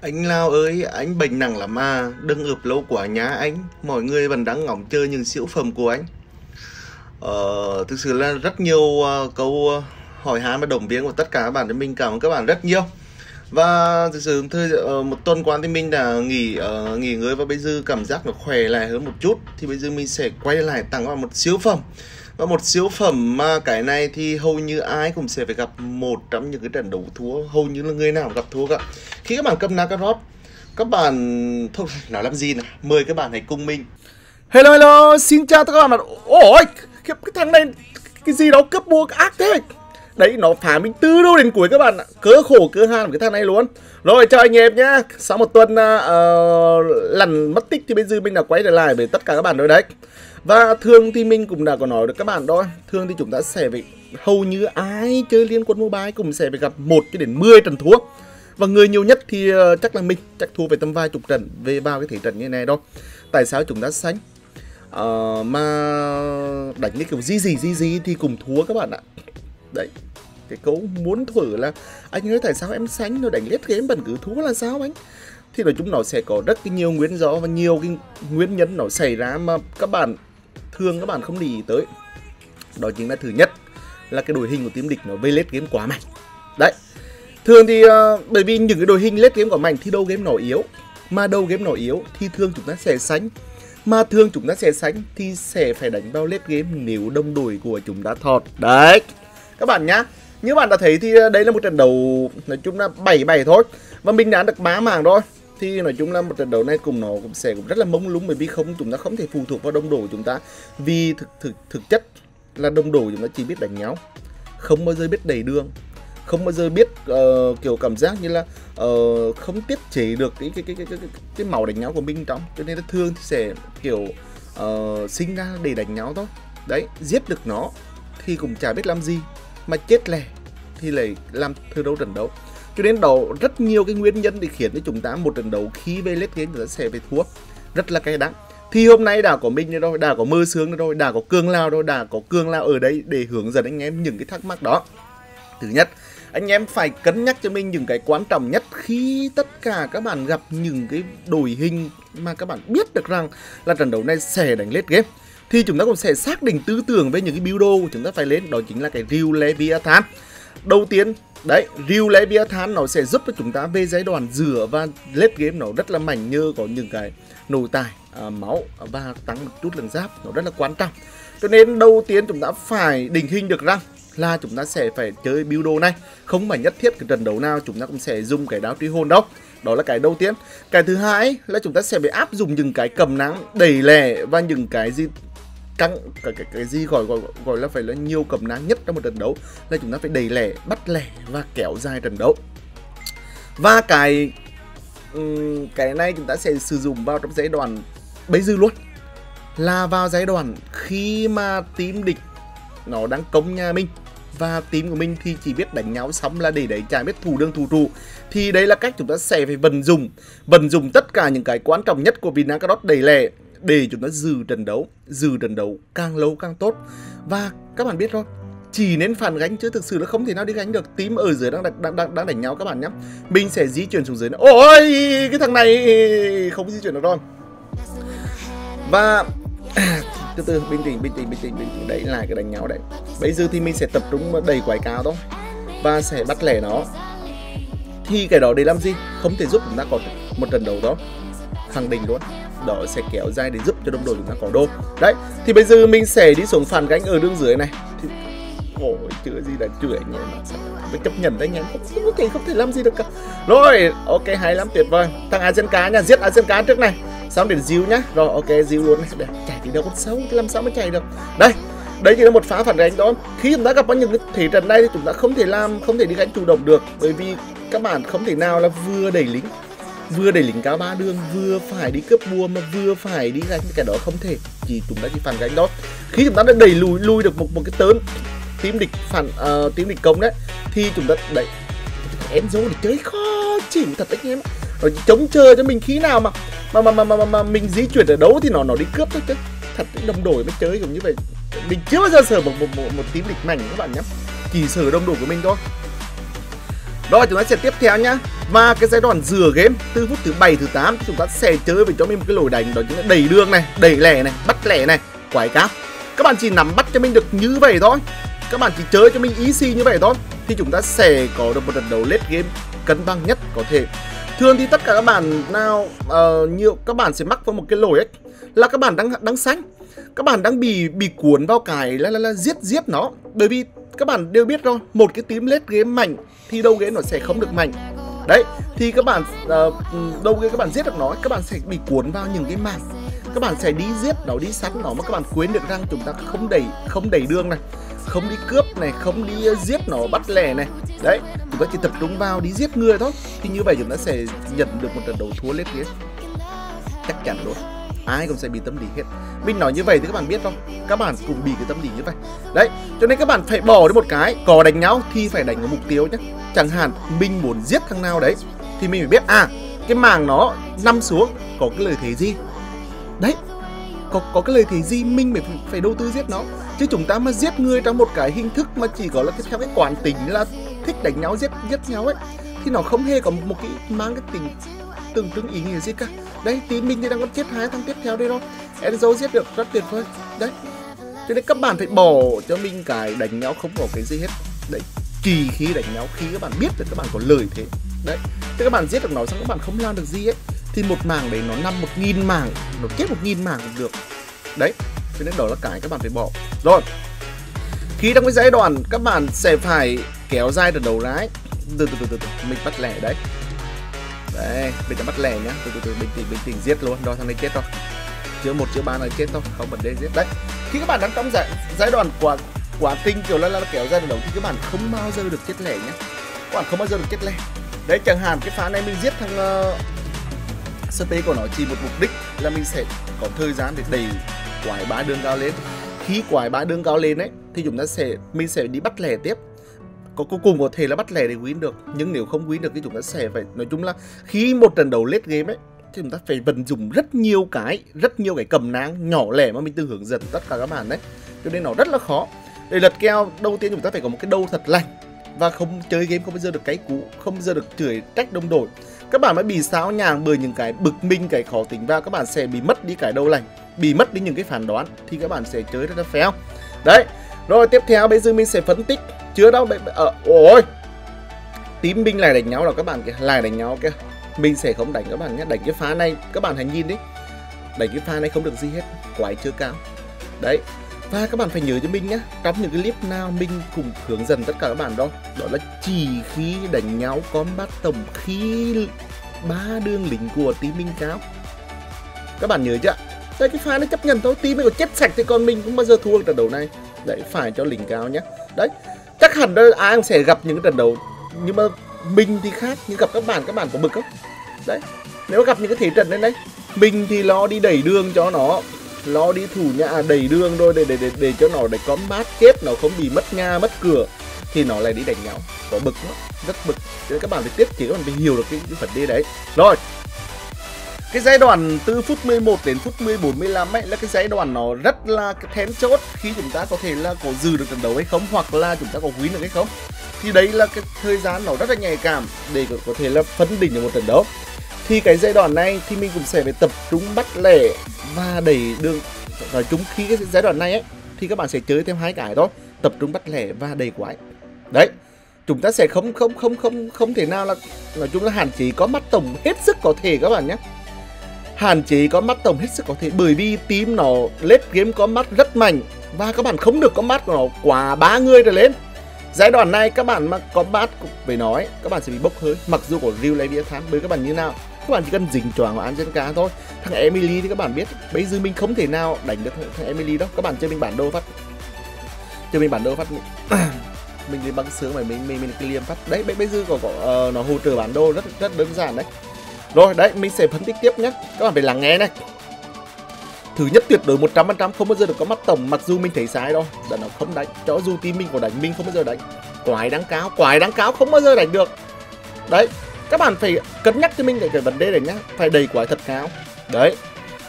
Anh Lao ơi, anh bệnh nặng lắm à, đừng ướp lâu quá nhá anh, mọi người vẫn đang ngóng chơi những siêu phẩm của anh. Ờ, thực sự là rất nhiều uh, câu uh, hỏi hán và động viên của tất cả các bạn thì mình cảm ơn các bạn rất nhiều. Và thực sự thời uh, một tuần qua thì mình đã nghỉ uh, nghỉ ngơi và bây giờ cảm giác nó khỏe lại hơn một chút thì bây giờ mình sẽ quay lại tặng các bạn một siêu phẩm và một siêu phẩm mà cái này thì hầu như ai cũng sẽ phải gặp một trong những cái trận đấu thua. Hầu như là người nào gặp thua cả. Khi các bạn cầm Nakarot các bạn thôi nói làm gì nào mời các bạn hãy cùng mình. Hello hello, xin chào tất cả các bạn. Ôi, cái, cái thằng này cái gì đó cấp mua ác thế. Đấy, nó phá mình từ đâu đến cuối các bạn ạ. Cớ khổ cớ han cái thằng này luôn. Rồi, chào anh em nhá. Sau một tuần uh, lần mất tích thì bây giờ mình đã quay trở lại với tất cả các bạn rồi đấy và thường thì mình cũng đã có nói được các bạn đó Thường thì chúng ta sẽ phải hầu như ai chơi liên quân mobile cũng sẽ phải gặp 1 cho đến 10 trận thua. Và người nhiều nhất thì ờ, chắc là mình Chắc thua về tầm vài chục trận về vào cái thể trận như này đâu Tại sao chúng ta sánh uh, ờ, Mà đánh cái kiểu gì gì gì gì thì cùng thua các bạn ạ. Đấy cái câu muốn thử là anh ơi tại sao em sánh nó đánh lết game vẫn cứ thua là sao anh? Thì nói chúng nó sẽ có rất nhiều nguyên do và nhiều cái nguyên nhân nó xảy ra mà các bạn thường các bạn không để ý tới. Đó chính là thứ nhất là cái đội hình của team địch nó vây lết game quá mạnh. Đấy. Thường thì uh, bởi vì những cái đội hình lết game quá mạnh thì đâu game nó yếu. Mà đâu game nó yếu thì thường chúng ta sẽ sánh. Mà thường chúng ta sẽ sánh thì sẽ phải đánh vào lết game nếu đông đội của chúng ta thọt. Đấy. Các bạn nhá như bạn đã thấy thì ờ, đây là một trận đấu nói chung là 7-7 thôi. Và mình đã được bá mảng rồi thì nói chung là một trận đấu này cùng nó cũng sẽ cũng rất là mông lung bởi vì không chúng ta không thể phụ thuộc vào đông đội của chúng ta. Vì thực thực thực chất là đông đội chúng ta chỉ biết đánh nhau không bao giờ biết đẩy đường không bao giờ biết uh, kiểu cảm giác như là uh, không tiết chế được cái cái cái cái cái, cái, cái màu đánh nhau của mình trong. Cho nên là thương thì sẽ kiểu uh, sinh ra để đánh nhau thôi. Đấy giết được nó thì cũng chả biết làm gì mà chết lẻ thì lại làm thơ đấu trận đấu cho nên đó rất nhiều cái nguyên nhân để khiến cho chúng ta một trận đấu khi về lết game chúng ta sẽ phải thua. Rất là cay đắng. Thì hôm nay đã có mình rồi, đã có mơ sướng rồi, đã có cương lao rồi, đã có cương lao ở đây để hướng dẫn anh em những cái thắc mắc đó. Thứ nhất, anh em phải cân nhắc cho mình những cái quan trọng nhất khi tất cả các bạn gặp những cái đội hình mà các bạn biết được rằng là trận đấu này sẽ đánh lết game. Thì chúng ta cũng sẽ xác định tư tưởng về những cái build của chúng ta phải lên, đó chính là cái Ryu Leviathan đầu tiên đấy Ryu Leviathan nó sẽ giúp cho chúng ta về giai đoạn rửa và lết game nó rất là mạnh như có những cái nội tài à, máu và tăng một chút lần giáp nó rất là quan trọng. Cho nên đầu tiên chúng ta phải định hình được rằng là chúng ta sẽ phải chơi build đồ này. Không phải nhất thiết cái trận đấu nào chúng ta cũng sẽ dùng cái đáo truy hồn đâu. Đó là cái đầu tiên. Cái thứ hai là chúng ta sẽ phải áp dụng những cái cầm nắng đẩy lẻ và những cái gì căng cái, cái, cái gì gọi, gọi gọi là phải là nhiều cầm nang nhất trong một trận đấu là chúng ta phải đẩy lẻ bắt lẻ và kéo dài trận đấu. Và cái cái này chúng ta sẽ sử dụng vào trong giai đoạn bây giờ luôn. Là vào giai đoạn khi mà team địch nó đang công nhà mình và team của mình thì chỉ biết đánh nhau xong là để đấy chả biết thủ đương thủ trụ. Thì đây là cách chúng ta sẽ phải vận dụng vận dụng tất cả những cái quan trọng nhất của Vinacarot đầy lẻ để chúng ta giữ trận đấu giữ trận đấu càng lâu càng tốt. Và các bạn biết rồi chỉ nên phản gánh chứ thực sự là không thể nào đi gánh được. Tím ở dưới đang đang đang, đang đánh nhau các bạn nhé mình sẽ di chuyển xuống dưới nữa. ôi cái thằng này không di chuyển được rồi. Và từ từ bình tĩnh bình tĩnh bình tĩnh bình tĩnh. Đấy là cái đánh nhau đấy. Bây giờ thì mình sẽ tập trung đầy quái cao thôi. Và sẽ bắt lẻ nó. Thì cái đó để làm gì? Không thể giúp chúng ta có một trận đấu đó. Khẳng định luôn đó sẽ kéo dài để giúp cho đồng đội chúng ta có đô. Đấy thì bây giờ mình sẽ đi xuống phản gánh ở đường dưới này. Thì ôi chưa gì là chửi nhỉ? Phải chấp nhận đấy nhỉ? Không, không thể không thể làm gì được cả. Rồi ok hay lắm tuyệt vời. Thằng Asian cá nha giết Asian cá trước này. Xong để diêu nhá. Rồi ok diêu luôn này. Để chạy thì đâu có xấu làm sao mới chạy được? Đây đấy chỉ là một phá phản gánh đó khi chúng ta gặp những cái thế trận này thì chúng ta không thể làm không thể đi gánh chủ động được. Bởi vì các bạn không thể nào là vừa đẩy lính vừa để lính cao ba đường vừa phải đi cướp bùa mà vừa phải đi gánh cái đó không thể. Chỉ chúng ta chỉ phản gánh đó khi chúng ta đã đẩy lùi lùi được một một cái tớn tím địch phản ờ, uh, tím địch công đấy thì chúng ta đẩy em dấu để chơi khó chịu thật anh em. Rồi chống chờ cho mình khi nào mà mà mà mà mà, mà, mà mình di chuyển ở đấu thì nó nó đi cướp thôi chứ. Thật đồng đội mới chơi cũng như vậy. Mình chưa bao giờ sở một một một, một tím địch mảnh các bạn nhé. Chỉ sợ đồng đội của mình thôi. Rồi chúng ta sẽ tiếp theo nhá. Và cái giai đoạn rửa game từ phút thứ 7 thứ 8 Chúng ta sẽ chơi với cho mình một cái lối đánh Đó chính là đẩy đường này, đẩy lẻ này, bắt lẻ này Quái cáp. Các bạn chỉ nắm bắt cho mình được như vậy thôi. Các bạn chỉ chơi cho mình easy như vậy thôi Thì chúng ta sẽ có được một trận đấu late game cân bằng nhất có thể. Thường thì tất cả các bạn nào uh, nhiều các bạn sẽ mắc vào một cái lỗi ấy là các bạn đang đang xanh các bạn đang bị bị cuốn vào cái là, là, là giết giết nó. Bởi vì các bạn đều biết rồi một cái tím lết ghế mạnh thì đâu ghế nó sẽ không được mạnh. Đấy thì các bạn uh, đâu ghế các bạn giết được nó các bạn sẽ bị cuốn vào những cái mảng. Các bạn sẽ đi giết nó đi săn nó mà các bạn quên được rằng chúng ta không đẩy không đẩy đường này không đi cướp này không đi ờ, giết nó bắt lẻ này. Đấy chúng ta chỉ tập trung vào đi giết người thôi. Thì như vậy chúng ta sẽ nhận được một trận đấu thua lết ghế chắc chắn luôn ai cũng sẽ bị tâm lý hết. Mình nói như vậy thì các bạn biết không? Các bạn cũng bị cái tâm lý như vậy. Đấy, cho nên các bạn phải bỏ đi một cái, có đánh nhau thì phải đánh vào mục tiêu nhé chẳng hạn mình muốn giết thằng nào đấy, thì mình phải biết à cái màng nó nằm xuống, có cái lời thế gì? Đấy, có có cái lời thế gì mình phải phải đầu tư giết nó. Chứ chúng ta mà giết người trong một cái hình thức mà chỉ có là cái, theo cái quản tính là thích đánh nhau, giết giết nhau ấy, thì nó không hề có một cái mang cái tình tương tương ý nghĩa gì cả đấy tí mình thì đang còn chết hai thằng tiếp theo đây thôi Enzo giết được rất tuyệt vời. Đấy. Cho nên các bạn phải bỏ cho mình cái đánh nhau không có cái gì hết. Đấy chỉ khi đánh nhau khi các bạn biết được các bạn có lời thế. Đấy thế các bạn giết được nó xong các bạn không làm được gì ấy thì một mảng đấy nó nằm một nghìn mảng nó chết một nghìn mảng cũng được. Đấy cho nên đó là cái các bạn phải bỏ. Rồi khi trong cái giai đoạn các bạn sẽ phải kéo dài từ đầu lái. Từ từ từ từ, từ. mình bắt lẻ đấy đấy bây giờ bắt lẻ nhá. Từ từ từ bình tĩnh bình tĩnh giết luôn. Đó thằng này chết rồi chữa một chữa ba là chết thôi. Không vấn đề giết. Đấy khi các bạn đang trong giai, giai đoạn quả quả tinh kiểu là, là kéo ra đầu thì các bạn không bao giờ được chết lẻ nhá. Các bạn không bao giờ được chết lẻ. Đấy chẳng hạn cái phá này mình giết thằng ờ, uh, SP của nó chỉ một mục đích là mình sẽ có thời gian để đẩy quái ba đường cao lên. Khi quái ba đường cao lên ấy thì chúng ta sẽ mình sẽ đi bắt lẻ tiếp có cuối cùng có thể là bắt lẻ để win được. Nhưng nếu không win được thì chúng ta sẽ phải, nói chung là khi một trận đấu late game ấy, thì chúng ta phải vận dụng rất nhiều cái, rất nhiều cái cầm nang nhỏ lẻ mà mình từng hướng dẫn tất cả các bạn đấy. Cho nên nó rất là khó. Để lật keo, đầu tiên chúng ta phải có một cái đầu thật lành và không, chơi game không bao giờ được cái cũ không bao giờ được chửi trách đồng đội. Các bạn mới bị xáo nhàng bởi những cái bực minh cái khó tính và các bạn sẽ bị mất đi cái đầu lành, bị mất đi những cái phản đoán thì các bạn sẽ chơi rất là phéo đấy rồi, tiếp theo bây giờ mình sẽ phân tích. Chưa đâu ờ ôi. Tím binh lại đánh nhau là các bạn kìa, lại đánh nhau kìa. Mình sẽ không đánh các bạn nhé, đánh cái phá này, các bạn hãy nhìn đi. Đánh cái phá này không được gì hết, quái chưa cao. Đấy, và các bạn phải nhớ cho mình nhé, trong những cái clip nào mình cùng hướng dẫn tất cả các bạn đó đó là chỉ khi đánh nhau combat tổng khi ba đường lính của team binh cao. Các bạn nhớ chưa? Đây cái pha nó chấp nhận thôi, team mình có chết sạch thì còn mình cũng bao giờ thua trận đấu này đấy phải cho lính cao nhé. Đấy chắc hẳn đây ai cũng sẽ gặp những cái trận đấu nhưng mà mình thì khác nhưng gặp các bạn các bạn có bực không? Đấy nếu gặp những cái thế trận đấy đấy mình thì lo đi đẩy đường cho nó lo đi thủ nhà à, đẩy đường thôi để để để, để cho nó để có mát kết nó không bị mất nhà mất cửa thì nó lại đi đánh nhau. Có bực lắm rất bực. Cho nên các bạn phải tiếp chỉ các bạn phải hiểu được cái, cái vấn đề đấy. Rồi cái giai đoạn từ phút 11 đến phút 14 15 ấy là cái giai đoạn nó rất là then chốt khi chúng ta có thể là có dừ được trận đấu hay không, hoặc là chúng ta có win được hay không. Thì đấy là cái thời gian nó rất là nhạy cảm để có thể là phân đỉnh được một trận đấu. Thì cái giai đoạn này thì mình cũng sẽ phải tập trung bắt lẻ và đẩy đường. Nói chung khi cái giai đoạn này ấy, thì các bạn sẽ chơi thêm hai cái đó, tập trung bắt lẻ và đẩy quái. Đấy, chúng ta sẽ không không không không không thể nào là, nói chung là hạn chế có mắt tổng hết sức có thể các bạn nhé hạn chế có mắt tổng hết sức có thể bởi vì team nó lết game có mắt rất mạnh và các bạn không được có mắt của nó quá ba người trở lên. Giai đoạn này các bạn mà có bát với nói các bạn sẽ bị bốc hơi mặc dù của real leviathan bởi các bạn như nào các bạn chỉ cần dình choàng vào cá thôi. Thằng Emily thì các bạn biết bây giờ mình không thể nào đánh được thằng Emily đâu các bạn chơi mình bản đồ phát chơi mình bản đồ phát mình đi băng sướng mà mình mình mình cái liềm phát. Đấy bây giờ có, có uh, nó hỗ trợ bản đồ rất rất đơn giản đấy rồi đấy mình sẽ phân tích tiếp nhé. Các bạn phải lắng nghe này. Thứ nhất tuyệt đối 100% không bao giờ được có mắt tổng mặc dù mình thấy sai đâu. Là nó không đánh cho dù team mình có đánh mình không bao giờ đánh. Quái đáng cáo quái đáng cáo không bao giờ đánh được. Đấy các bạn phải cân nhắc cho mình cái, cái vấn đề này nhá. Phải đầy quái thật cao. Đấy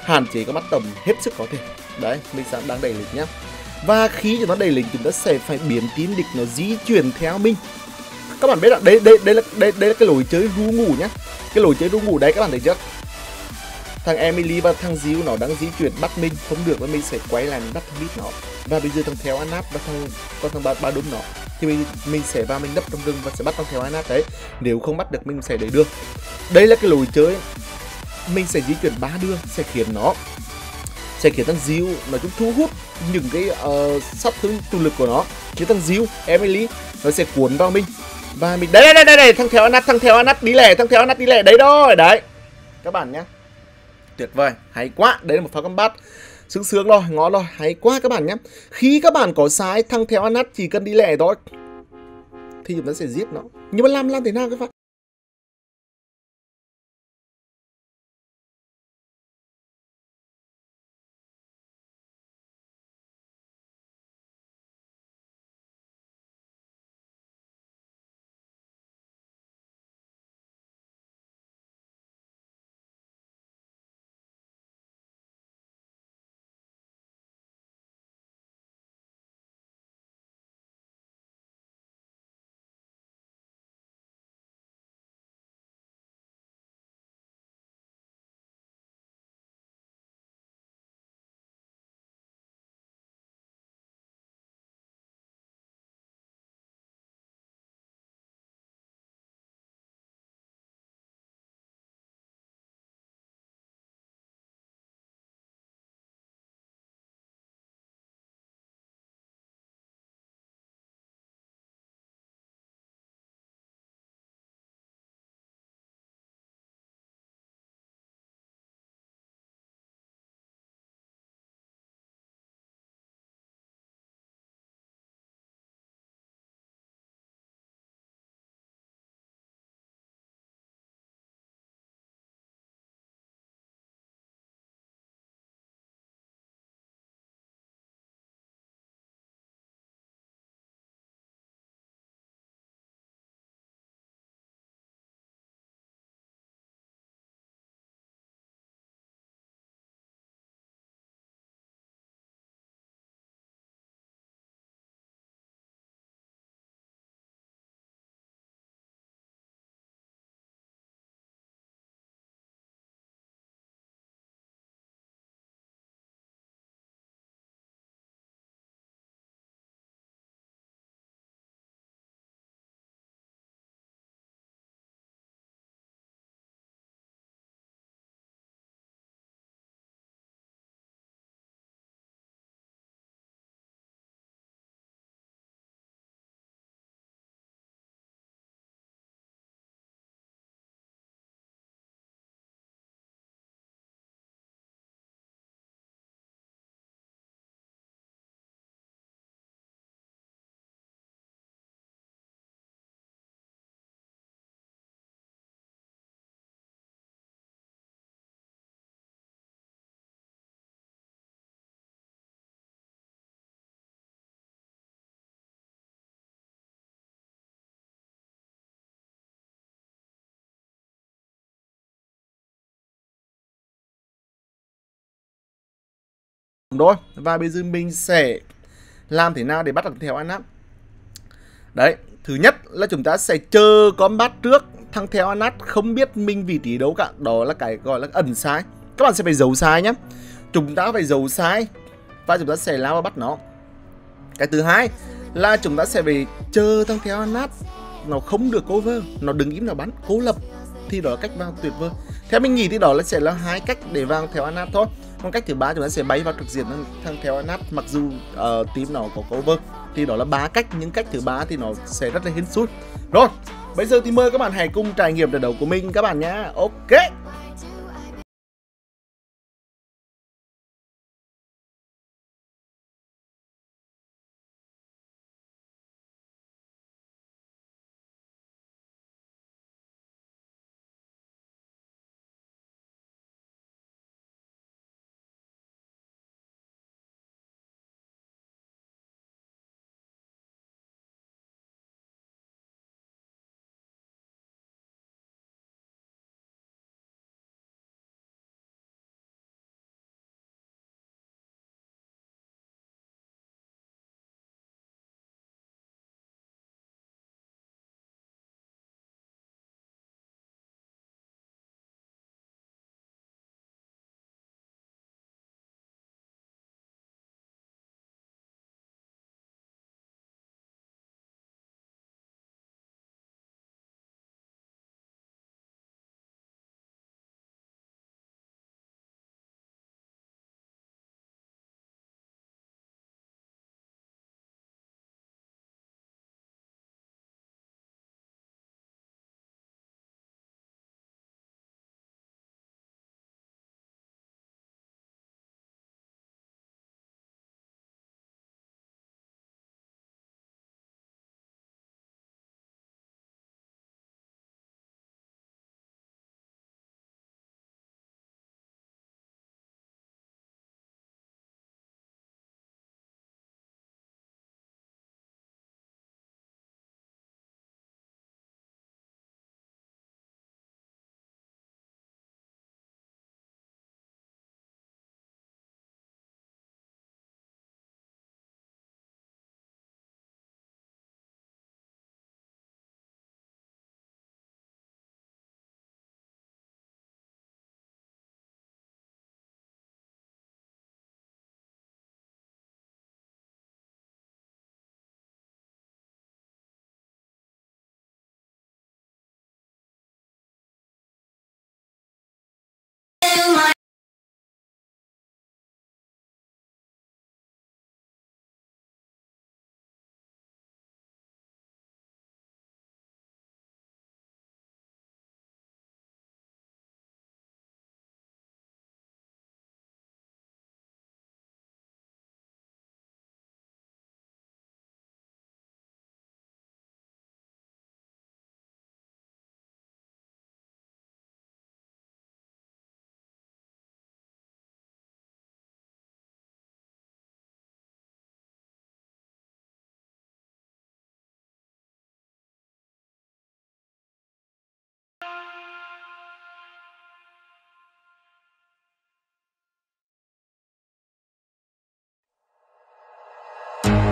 hạn chế có mắt tổng hết sức có thể. Đấy mình sẽ đang đầy lịch nhá. Và khi chúng nó đầy lịch chúng ta sẽ phải biến tín địch nó di chuyển theo mình. Các bạn biết là đây đây đây là đây đây là cái lối chơi ru ngủ nhá cái lối chơi ru ngủ đấy các bạn thấy chưa? Thằng Emily và thằng Diu nó đang di chuyển bắt mình. Không được và mình sẽ quay lại bắt thằng Bít nó. Và bây giờ thằng theo Anap và thằng con thằng ba ba đúng nó. Thì mình mình sẽ vào mình nấp trong rừng và sẽ bắt thằng theo Anap đấy. Nếu không bắt được mình sẽ để được đây là cái lối chơi. Mình sẽ di chuyển ba đường sẽ khiến nó sẽ khiến thằng Diu nó chúng thu hút những cái uh, sát thương chủ lực của nó. Khiến thằng Diu Emily nó sẽ cuốn vào mình và mình đây đây đây đấy thằng theo nát thằng theo nát đi lẻ thằng theo nát đi lẻ đấy rồi, đấy. Các bạn nhé tuyệt vời, hay quá. Đấy là một pha combat sướng sướng rồi ngó rồi, hay quá các bạn nhé khi các bạn có sai thằng theo nát chỉ cần đi lẻ thôi. Thì chúng ta sẽ giết nó. Nhưng mà làm làm thế nào các bạn? Đôi và bây giờ mình sẽ làm thế nào để bắt được theo ăn nát đấy, thứ nhất là chúng ta sẽ chờ combat trước. Thằng theo anat không biết mình vị trí đâu cả. Đó là cái gọi là ẩn sai. Các bạn sẽ phải giấu sai nhé chúng ta phải giấu sai và chúng ta sẽ lao vào bắt nó. Cái thứ hai là chúng ta sẽ phải chờ thằng theo anat nó không được cover. Nó đừng im nào bắn. Cố lập. Thì đó là cách vào tuyệt vời theo mình nghĩ thì đó là sẽ là hai cách để vào theo anat thôi. Còn cách thứ ba chúng ta sẽ bay vào trực diện thằng theo anat mặc dù uh, team nó có cover thì đó là ba cách. Những cách thứ ba thì nó sẽ rất là hên xui. Rồi bây giờ thì mời các bạn hãy cùng trải nghiệm trận đấu của mình các bạn nhé ok.